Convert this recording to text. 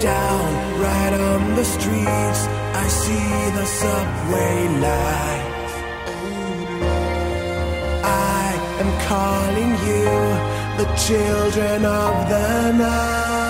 down right on the streets. I see the subway lights. I am calling you, the children of the night.